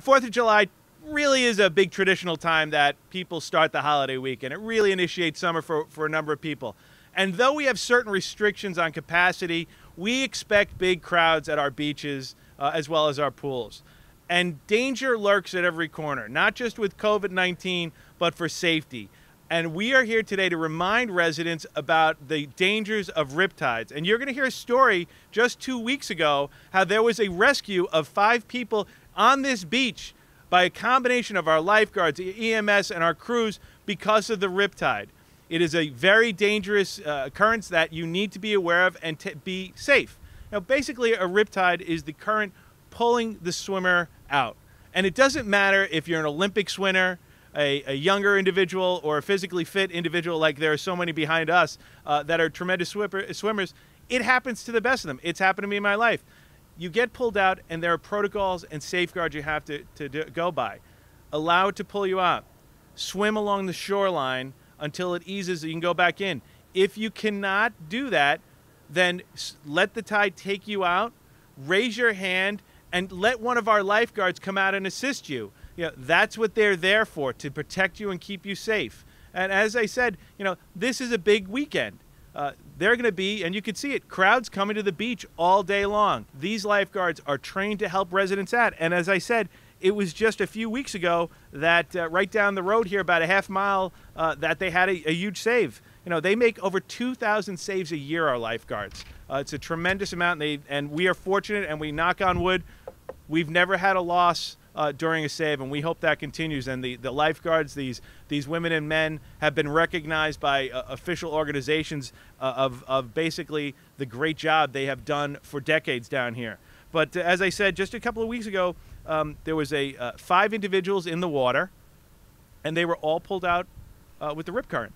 4th of July really is a big traditional time that people start the holiday weekend. It really initiates summer for, for a number of people. And though we have certain restrictions on capacity, we expect big crowds at our beaches uh, as well as our pools. And danger lurks at every corner, not just with COVID 19, but for safety. And we are here today to remind residents about the dangers of riptides. And you're going to hear a story just two weeks ago how there was a rescue of five people on this beach by a combination of our lifeguards, EMS, and our crews because of the riptide. It is a very dangerous uh, occurrence that you need to be aware of and to be safe. Now, basically, a riptide is the current pulling the swimmer out. And it doesn't matter if you're an Olympic swimmer, a, a, younger individual or a physically fit individual, like there are so many behind us uh, that are tremendous swimmer, swimmers, it happens to the best of them. It's happened to me in my life. You get pulled out, and there are protocols and safeguards you have to, to do, go by. Allow it to pull you out. Swim along the shoreline until it eases, you can go back in. If you cannot do that, then let the tide take you out, raise your hand, and let one of our lifeguards come out and assist you you know, that's what they're there for to protect you and keep you safe. And as I said, you know, this is a big weekend. Uh, they're going to be, and you can see it, crowds coming to the beach all day long. These lifeguards are trained to help residents out. And as I said, it was just a few weeks ago that uh, right down the road here, about a half mile, uh, that they had a, a, huge save. You know, they make over 2,000 saves a year, our lifeguards. Uh, it's a tremendous amount, and, they, and we are fortunate, and we knock on wood, we've never had a loss uh, during a save, and we hope that continues. And the, the lifeguards, these these women and men, have been recognized by uh, official organizations uh, of of basically the great job they have done for decades down here. But uh, as I said just a couple of weeks ago, um, there was a uh, five individuals in the water, and they were all pulled out with the rip current,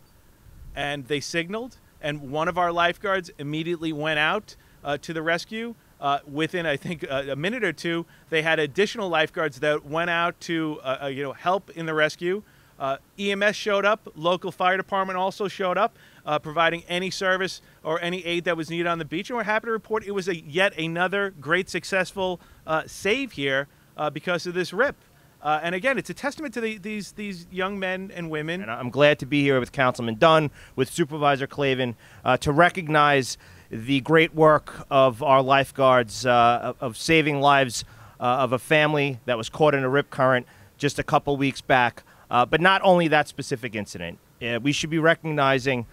and they signaled, and one of our lifeguards immediately went out to the rescue uh, within I think a, a, minute or two, they had additional lifeguards that went out to uh, uh you know help in the rescue. Uh, EMS showed up. Local fire department also showed up, uh, providing any service or any aid that was needed on the beach. And we're happy to report it was a yet another great successful save here because of this rip. Uh, and again, it's a testament to the, these these young men and women. And I'm glad to be here with Councilman Dunne, with Supervisor Clavin, uh, to recognize the great work of our lifeguards uh, of saving lives uh, of a family that was caught in a rip current just a couple weeks back. Uh, but not only that specific incident, uh, we should be recognizing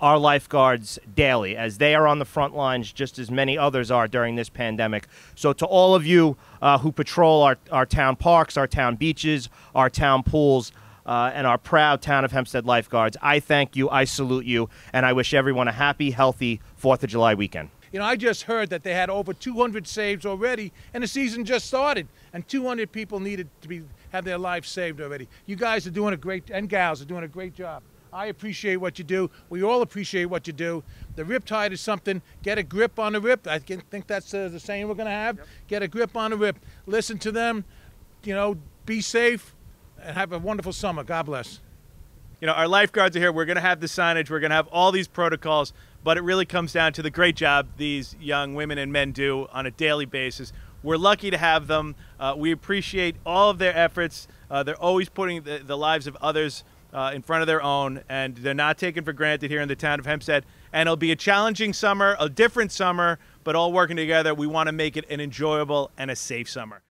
our lifeguards daily as they are on the front lines just as many others are during this pandemic. So, to all of you uh, who patrol our, our town parks, our town beaches, our town pools, uh, and our proud town of Hempstead lifeguards. I thank you, I salute you, and I wish everyone a happy, healthy 4th of July weekend. You know, I just heard that they had over 200 saves already, and the season just started, and 200 people needed to be have their lives saved already. You guys are doing a great, and gals are doing a great job. I appreciate what you do. We all appreciate what you do. The riptide is something. Get a grip on the rip. I think that's uh, the saying we're going to have. Yep. Get a grip on the rip. Listen to them. You know, be safe and have a wonderful summer. God bless. You know, our lifeguards are here. We're going to have the signage. We're going to have all these protocols, but it really comes down to the great job these young women and men do on a daily basis. We're lucky to have them. Uh, we appreciate all of their efforts. Uh, they're always putting the, the lives of others uh, in front of their own, and they're not taken for granted here in the town of Hempstead. And it'll be a challenging summer, a different summer, but all working together, we want to make it an enjoyable and a safe summer.